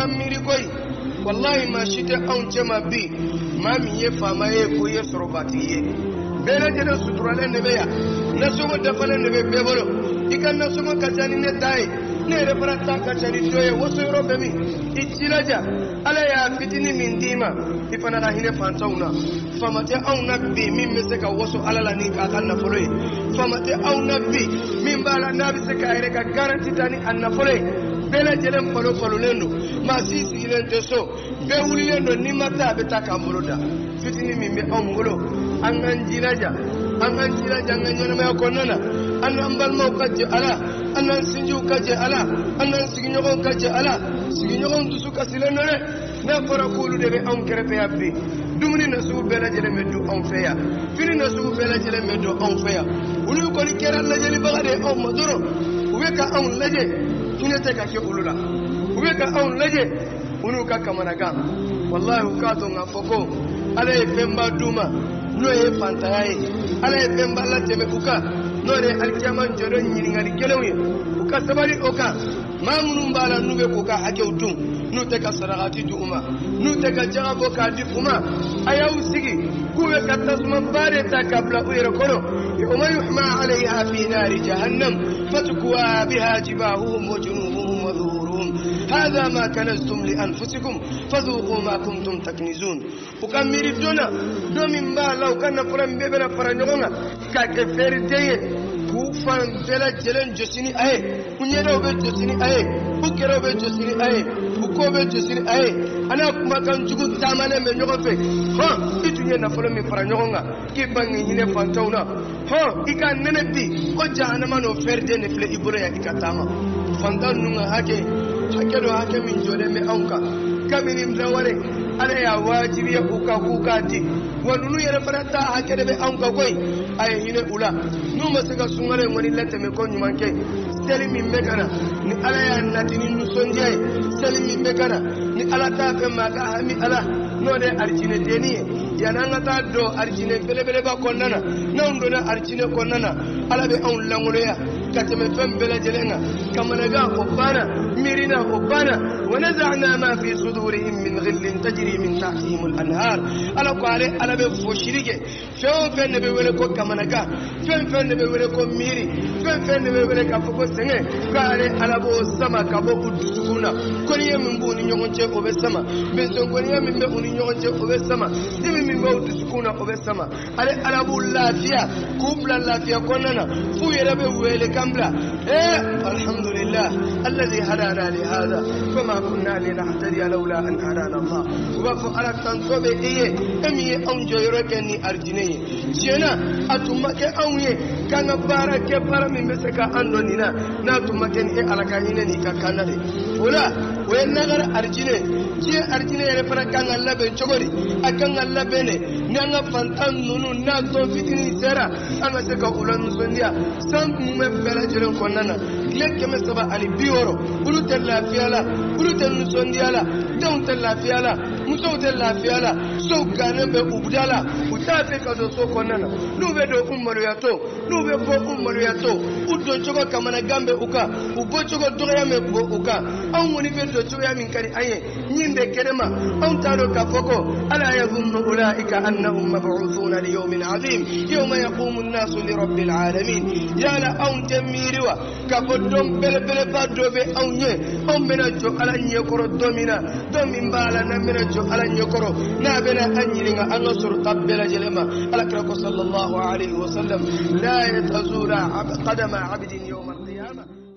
an miiri koyi wallahi maa si tɛ anw cɛma bi maa min ye faama ye k'o ye sɔrɔbatigi ye bɛɛ lajɛlen suturalen de bɛ yan nasɔngɔ dafalen de bɛ bɛɛ bolo i ka nasɔngɔ ka ca ni ne ta ye ne yɛrɛ fana ta ka ca ni dɔ ye waso yɔrɔ bɛ min i jilaja ala y'a fitini min d'i ma i fana ka hinɛ fantanw na faama tɛ anw na bi min bɛ se ka waso ala la ni k'a ka nafolo ye faama te anw na bi min b'a la n'a bɛ se k'a yɛrɛ ka garanti ta ni a nafolo ye bɛɛ lajɛlen balo balolen don maa si sigilen tɛ so bɛɛ wulilen don n'i ma taa a bɛ taa k'an bolo da fitini min bɛ anw bolo an k'an jilaja an k'an jilaja an ka ɲɛnamaya kɔnɔna na an n'an balimaw ka jɛ ala an n'an sinjiw ka jɛ ala an n'an sigiɲɔgɔnw ka jɛ ala sigiɲɔgɔnw dusu kasilen don dɛ n'a fɔra k'olu de bɛ anw kɛrɛfɛ yan bi dumuni na sugu bɛɛ lajɛlen bɛ don anw fɛ yan fini na sugu bɛɛ lajɛlen bɛ don anw fɛ yan olu kɔni kɛra lajɛlibaga de ye anw ma dɔrɔn u bɛ ka anw lajɛ hinɛ tɛ ka kɛ olu la u bɛ ka anw lajɛ u n'u ka kamanagan walahi u k'a dɔn k'a fɔ ko ala ye fɛnba d'u ma n'o ye fantanya ye ala ye fɛnba latɛmɛ u kan n'o de ye alikiyama jɔdɔ ɲininkali kelenw ye u ka sabali o kan maa minnu b'a la n'u bɛ k'u ka hakɛw dun n'u tɛ ka sarakati di u ma n'u tɛ ka jaga bɔ k'a di u ma a y'aw لقد تضمن بارتك بلأويركرو يوم يحمى عليها في نار جهنم فتكوى بها جباههم وجنوبهم وظهورهم هذا ما كنزتم لأنفسكم فذوقوا ما كنتم تكنزون وكمل الدنيا دوم ما لو كان فرن بيبنا فرن كاكفير ديه k'u fan bɛɛ lajɛlen jɔsi ni a ye u ɲɛdaw bɛ jɔsi ni a ye u kɛrɛw bɛ jɔsi ni a ye u kow bɛ jɔsi ni a ye a n'a kumakan jugu taamanen bɛ ɲɔgɔn fɛ hɔn i tun ye nafolo min fara ɲɔgɔn kan k'i ban k'i hinɛ fantanw na hɔn i ka nɛnɛ bi ko jahanama n'o fɛriden de filɛ i bolo yan i ka taama fantan ninnu ka hakɛ hakɛ dɔ hakɛ min jɔlen bɛ anw kan kabini lawale ala y'a waajibiya u kan k'u k'a di wa ninnu yɛrɛ fana ta hakɛ de bɛ anw kan koyi a ye hinɛ u la n'u ma se ka sunkalo in kɔni latɛmɛ ko ɲuman kɛ seli min bɛ ka na ni ala y'a nati ni nisɔndiya ye seli min bɛ ka na ni ala t'a fɛ maa ka hami ala n'o de ye alijinɛdenni ye yanni an ka taa dɔn alijinɛ belebeleba kɔnɔna na n'anw donna alijinɛ kɔnɔna na ala bɛ anw lankolonya ka tɛmɛ fɛn bɛɛ lajɛlen kan kamanagan o banna miirina o banna wa ne zaɣa naa maa fi sudurihim لن تجري من تحتهم الأنهار ألا قال ألا بفوشريك فين فين نبي ولكو كمانكا فين فين نبي ولكو ميري فين فين نبي ولكو فوسنة قال ألا بو سما كابو بدسونا كوني من بوني نيونجي أو بسما بنتو كوني من بوني نيونجي أو بسما زمي من بو تسكونا أو بسما ألا ألا بو لافيا كوبلا لافيا كوننا فو يربي كامبلا إيه الحمد لله الذي هدانا لهذا فما كنا لنهتدي لولا أن هدانا fa u b'a fɔ ala tantɔ bɛ e ye e min ye anw jɔyɔrɔ kɛ ni aridinɛ ye tiɲɛna a tun ma kɛ anw ye k'an ka baara kɛ baara min bɛ se ka an dɔ nin na n'a tun ma kɛ ni e ala ka hinɛ n'i ka kan na de o la o ye nagara aridinɛ diɲɛ aridinɛ yɛrɛ fana kan ka labɛn cogo di a kan ka labɛn de n'an ka fantan ninnu n'a tɔn fitinin sera an ka se ka o la nisɔndiya san kun bɛ bɛɛ lajɛlen kɔnɔna na tile kɛmɛ saba ani bi wɔɔrɔ olu tɛ lafiya la olu tɛ nisɔndiya la denw tɛ lafiya la musow tɛ lafiya la sow gannen bɛ u da la saabe kaso to konana nuɓe ɗo ummaloya to nuɓe bo ummaloya to u do cogo kamana gambe uka u bo cogo dogoyame bo uka an woni ɓe do cogoyamin kadi aye ñinde kedema an taɗo ka foko ala yadunnu ulaika annahum mabaruthuna liyaumin adim yauma yaqumu nnasu li rabbi lalamin yala an te miriwa ka fo don bele bele ba doɓe an ye an mbena jo ala ñekoro domina domin mbaala nan mbena jo ala ñekoro na bena an ñiriga anga sor tabbela وسلم الأكرم صلى الله عليه وسلم لا يتزول قدم عبد يوم القيامة